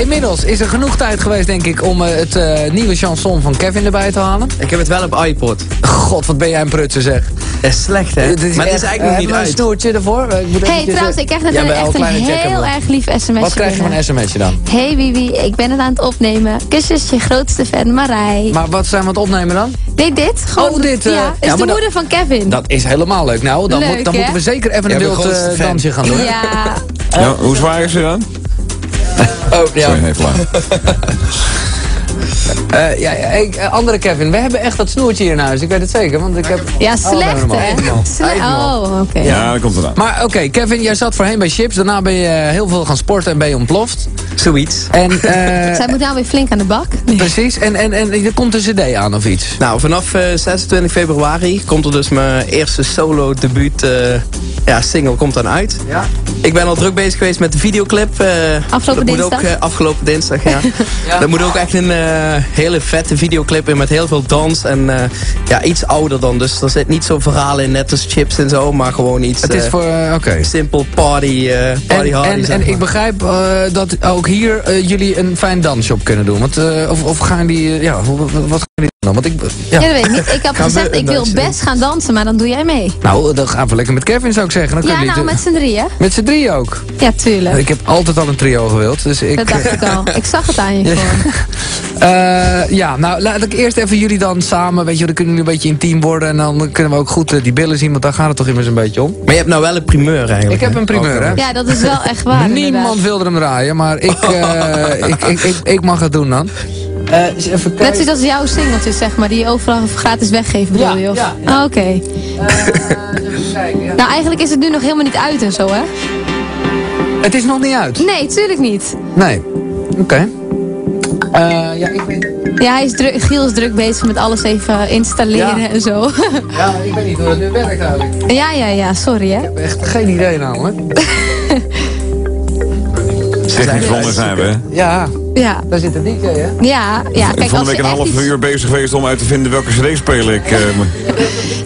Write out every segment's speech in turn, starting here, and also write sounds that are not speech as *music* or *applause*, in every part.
Inmiddels is er genoeg tijd geweest, denk ik, om eh, het eh, nieuwe chanson van Kevin erbij te halen. Ik heb het wel op iPod. God, wat ben jij een prutser, zeg. Dat is slecht, hè? Dit is maar het is eigenlijk eh, nog niet uit. een snoertje ervoor? Eh, ik moet Hey, trouwens, eh, ik krijg net een, echt een heel erg lief sms'je Wat krijg je van een sms'je dan? Hey Wiwi, ik ben het aan het opnemen. Kusjes, je grootste fan Marij. Maar wat zijn we aan het opnemen dan? nee, dit? Gewoon, Oh, dit, eh, ja, is de moeder van Kevin. Dat is helemaal leuk. Nou, dan, Leuk, moet- dan moeten we zeker even een wild eh, dansje gaan doen. ja, Ja, hoe zwaar is ze dan? Oh, ja. Sorry, even *laughs* Eh, ja, ik, eh, andere Kevin, we hebben echt dat snoertje hier in huis. Ik weet het zeker, want ik heb... ja Oh, slecht maar hè? oh, oké. Ja, dat komt eraan. Maar oké, Kevin, jij zat voorheen bij Chips. Daarna ben je heel veel gaan sporten en ben je ontploft. Zoiets. En, eh, *laughs* Zij moet nou weer flink aan de bak. *laughs* Precies. En, en, en er komt een cd aan of iets. Nou, vanaf eh, 26 februari komt er dus mijn eerste solo debuut eh, ja, single komt dan uit. Ja? Ik ben al druk bezig geweest met de videoclip. eh, Afgelopen dat moet dinsdag? Ook, afgelopen dinsdag, ja. *laughs* Ja. Dat moet ook echt een hele vette videoclip in met heel veel dans. En eh, ja, iets ouder dan. Dus er zit niet zo'n verhaal in, net als chips en zo. Maar gewoon iets Het is eh, voor... eh, Oké. simpel party, eh party En, hardy. en, zeg en ik begrijp eh, dat ook hier eh, jullie een fijn dansshop kunnen doen. Want, eh, of, of gaan die... eh, ja, hoe- wat, dan? Want ik... Ja, Ja. dat weet ik niet. Ik heb *laughs* we gezegd, ik wil best gaan dansen, maar dan doe jij mee. Nou, dan gaan we lekker met Kevin zou ik zeggen. Dan Ja, nou, met z'n drieën. met z'n drie ook. Ja, tuurlijk. Ik heb altijd al een trio gewild. Dus ik, Dat dacht ik al. *laughs* Ik zag het aan je Ja. voor. *laughs* Eh, ja, nou laat ik eerst even jullie dan samen, weet je, dan kunnen jullie een beetje intiem worden en dan kunnen we ook goed eh, die billen zien, want daar gaat het toch immers een beetje om. Maar je hebt nou wel een primeur eigenlijk. Ik heb een primeur, hè? Ja, dat is wel echt waar. Niemand inderdaad. wilde hem draaien, maar ik, eh, ik, ik, ik, ik mag het doen dan. Eh, eens even Net kijken. zoals jouw singeltjes, zeg maar, die je overal gratis weggeven, bedoel Ja, je? Of? ja, Ah, Oké. Eh, even kijken, ja. Nou, eigenlijk is het nu nog helemaal niet uit en zo, hè? Het is nog niet uit. Nee, tuurlijk niet. Nee. Oké. Eh, ja, ik weet, Ja, hij is druk, Giel is druk bezig met alles even installeren Ja. en zo. *laughs* ja, ik weet niet hoe het nu werkt eigenlijk. ja, ja, ja, sorry, hè? Ik heb echt geen idee namelijk. *laughs* Technisch wonder zijn we, hè? Ja, Ja, daar zit een DJ, hè? ja, ja. Ik Kijk, van als de week je een half iets, uur bezig geweest om uit te vinden welke cd-speler ik... eh, *laughs*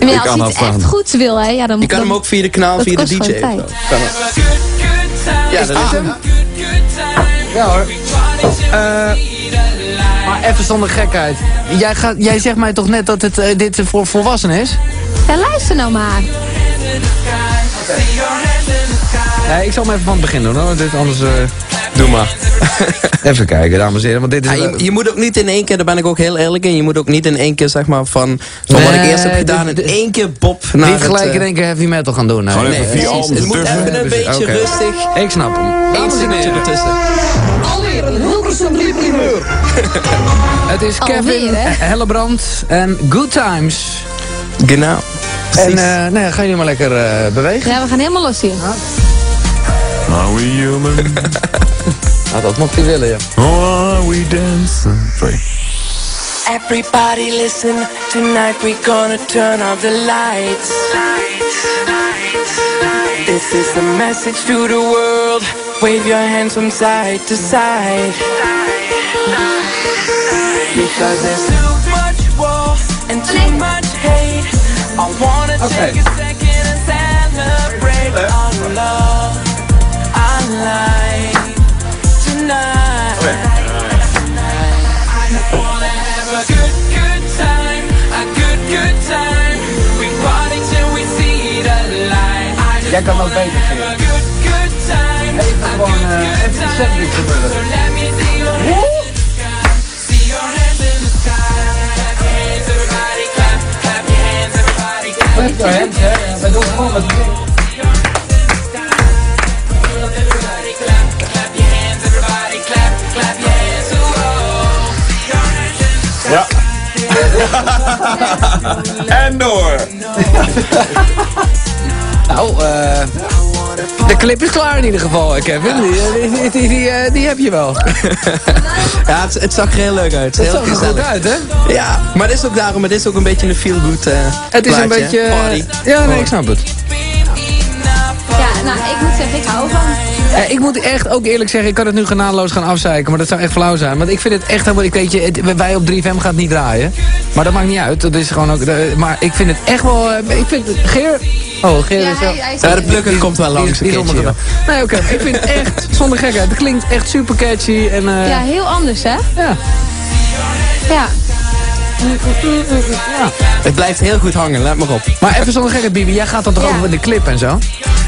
Ja, maar ik als aan je had staan. goeds wil, hè? Ja, dan, Je kan dan- hem ook via de kanaal, via de DJ. Kan. Ja, dat is hem. Ja hoor. Eh, maar even zonder gekheid. Jij, gaat, jij zegt mij toch net dat het, eh, dit voor volwassenen is? Ja, luister nou maar. Nee, ik zal hem even van het begin doen hoor. Dit, anders, eh, Doe maar. *laughs* even kijken, dames en heren. Want dit is, Ja, je, eh, je moet ook niet in één keer, daar ben ik ook heel eerlijk in, je moet ook niet in één keer zeg maar van, van wat ik Nee, eerst heb gedaan, dit- in één keer Bob naar niet gelijk het, in eh, één keer heavy metal gaan doen. Nee. Nee, Het moet ertussen. even een beetje rustig. Ik snap hem. Eén Dames en zinnetje heren, ertussen. *laughs* Het is Alweer, Kevin hè? Hellebrand en Good Times. Genau. En eh nou ja, gaan jullie maar lekker eh, bewegen. Ja, we gaan helemaal los hier. Are we human? Nou, dat mocht hij willen, ja. Or are we dancing? Sorry. Everybody listen, tonight we're gonna turn off the lights. This is a message to the world. Wave your hands from side to side. Because there's too much war and too much hate. I wanna Okay. take a second in the sky. Clap your hands, everybody clap. Clap your hands, everybody clap. Clap your hands, hè. Wij doen gewoon wat Everybody clap. Clap your hands, everybody clap. Clap your hands. See your hands in the sky. Ja. en door. *laughs* Nou, eh... de clip is klaar in ieder geval, hè, Kevin. Die, die, die, die, die, eh, heb je wel. *laughs* Ja, het, het zag er heel leuk uit. Het Heel zag er goed uit, hè? Ja, maar dit is ook daarom, het is ook een beetje een feel-good eh Het is een beetje... Ja, nee, ik snap het. Nou, ik moet zeggen, ik hou van. Eh, ik moet echt ook eerlijk zeggen, ik kan het nu genadeloos gaan afzeiken, maar dat zou echt flauw zijn. Want ik vind het echt helemaal, ik weet je, het- wij op 3FM gaan het niet draaien. Maar dat maakt niet uit, dat is gewoon ook, eh, maar ik vind het echt wel, eh, ik vind het, Geer, oh Geer Ja, is wel... hij, hij is Ja, de plukker komt wel die langs die ondergegaan. Nee, oké, ik vind het echt, zonder gekheid, het klinkt echt super catchy en eh, Ja, heel anders, hè? ja. Ja. Het blijft heel goed hangen, let maar op. Maar even zonder gekheid, Bibi, jij gaat dan toch Ja. over met de clip en zo?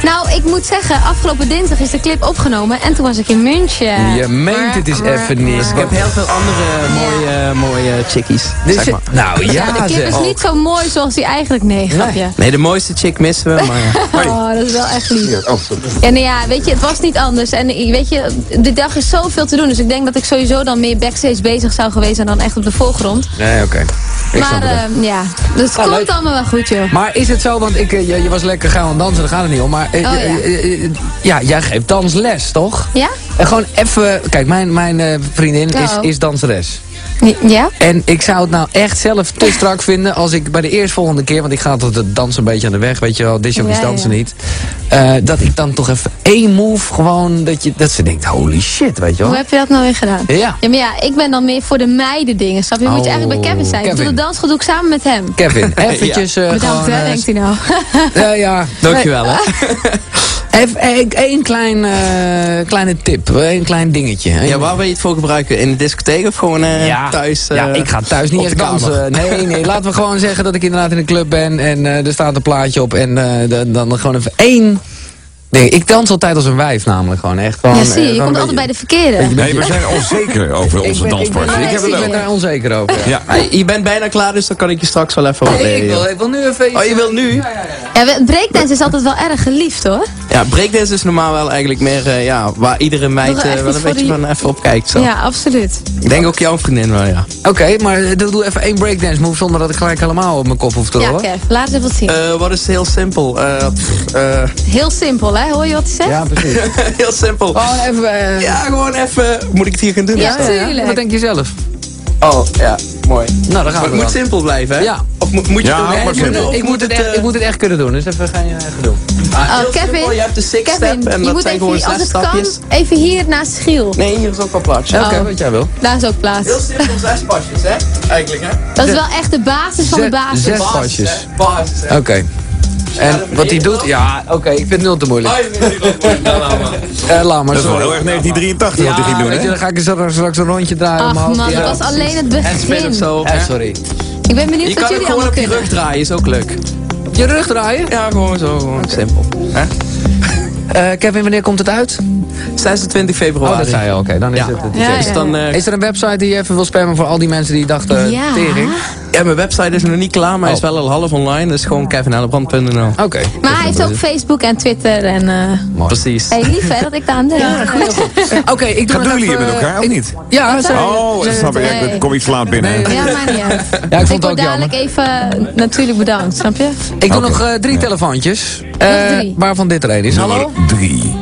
Nou, ik moet zeggen, afgelopen dinsdag is de clip opgenomen en toen was ik in München. Je meent het eens even niet. Dus ik heb heel veel andere mooie, mooie chickies, Dit zeg is- maar. Nou ja, Ja, de clip is niet zo mooi zoals die eigenlijk... Nee, grapje. Nee, de mooiste chick missen we, maar ja. *laughs* Oh, dat is wel echt lief. Ja, nee, ja, weet je, het was niet anders. En eh, weet je, de dag is zoveel te doen. Dus ik denk dat ik sowieso dan meer backstage bezig zou geweest zijn dan echt op de voorgrond. Nee, oké. Ik snap maar het. eh, ja, dus het Ah, komt leuk. allemaal wel goed, joh. Maar is het zo, want ik, eh, je, je was lekker gaan dansen, daar gaat het niet om. Maar Oh, ja. eh, eh, eh, ja, jij geeft dansles, toch? Ja? En gewoon even, kijk, mijn, mijn eh, vriendin is, Oh. is danseres. Ja? En ik zou het nou echt zelf te strak vinden als ik bij de eerstvolgende keer, want ik ga tot het dansen een beetje aan de weg, weet je wel, disjockeys Ja, dansen ja. niet. eh, dat ik dan toch even één move gewoon, dat, je, dat ze denkt, holy shit, weet je wel. Hoe heb je dat nou weer gedaan? Ja. Ja, maar ja, ik ben dan meer voor de meiden dingen, snap je? Moet je Oh, eigenlijk bij Kevin zijn. Ik Kevin. doe de dans doe ik samen met hem. Kevin, *laughs* eventjes eh, Bedankt, gewoon... hè, eh, denkt hij nou. *laughs* ja, ja. Dankjewel, hè. *laughs* Even één- één klein, eh, kleine tip, één klein dingetje. Ja, waar wil je het voor gebruiken? In de discotheek of gewoon eh, thuis? eh, ja, ik ga thuis niet echt dansen. Nee, nee, laten we gewoon zeggen dat ik inderdaad in een club ben en eh, er staat een plaatje op en eh, dan, dan gewoon even één ding. Ik dans altijd als een wijf namelijk gewoon echt. Gewoon, Ja, zie je, eh, je gewoon komt een altijd bij de verkeerde. Nee, we zijn onzeker *laughs* over onze Ik ben- danspartje. Ik, Ik heb ben, het ik ben wel. daar onzeker over. Ja. Ja. Je bent bijna klaar, dus dan kan ik je straks wel even Nee, opleren. ik, wil, ik wil nu even... iets- Oh, je wil nu? Ja, we- breakdance is altijd wel erg geliefd, hoor. Ja, breakdance is normaal wel eigenlijk meer eh, ja, waar iedere meid eh, wel een beetje die- van even op kijkt. Zo. Ja, absoluut. Ik denk ook jouw vriendin wel, ja. Oké, maar eh, doe even één breakdance move zonder dat ik gelijk helemaal op mijn kop hoef te Ja, rollen. Kev, laat eens even wat zien. Eh, wat is heel simpel? Eh, eh, Heel simpel, hè? Hoor je wat hij zegt? Ja, precies. *laughs* heel simpel. Gewoon even... eh, Ja, gewoon even. Moet ik het hier gaan doen? Ja, of zo? tuurlijk. Wat denk je zelf? Oh, ja, mooi. Nou, dan gaan Maar we het moet simpel blijven, hè? Ja. Of moet, moet je Ja, het ook echt. Of Ik moet, het echt, eh, ik moet het echt kunnen doen, dus even eh, gedoe. ah, heel Oh, Kevin, simpel. Je hebt de six Kevin, step en je dat moet zijn even, gewoon zes het kan, stapjes. even hier naast Giel. Nee, hier is ook wel plaats. Oké, Oh. wat jij wil. Daar is ook plaats. Heel simpel, zes pasjes, hè? Eigenlijk, hè? Dat is wel echt de basis van de basis. Basis, pasjes. Basis, hè? Oké. En wat hij doet, ja, oké, ik vind het nul te moeilijk. Je allemaal. Eh, laat maar Dat is wel zo. heel erg 1983 wat hij ging doen, je, hè? dan ga ik straks een rondje draaien om Ach man, dat was alleen het En spin of begin. zo. Eh, hè? sorry. Ik ben benieuwd Je wat kan ook jullie gewoon allemaal op je kunnen. rug draaien, is ook leuk. Op je rug draaien? Ja, gewoon zo, gewoon simpel. Hè? Eh, Kevin, wanneer komt het uit? 26 februari. Oh, dat zei je, oké. Dan is Ja. het het. Ja, Dus ja. dan, eh, Is er een website die je even wil spammen voor al die mensen die dachten Ja. tering? Ja, mijn website is nog niet klaar, maar hij is Oh. wel al half online. Dus gewoon kevinhellebrand.nl. Oké. Maar hij heeft ook Facebook en Twitter en... eh Precies. hey, lief hè, dat ik daar aan denk. Oké, ik doe Gaan jullie hier met elkaar, of ik- niet? Ja, zo. Oh, dat snap ik. Nee. Ik kom iets laat binnen. Ja, maar niet uit. *laughs* Ja, ik Ik vond het word ook dadelijk jammer. even eh, natuurlijk bedankt, snap je? Ik doe nog eh, drie telefoontjes. Eh, drie. Waarvan dit er één is. Hallo? Drie.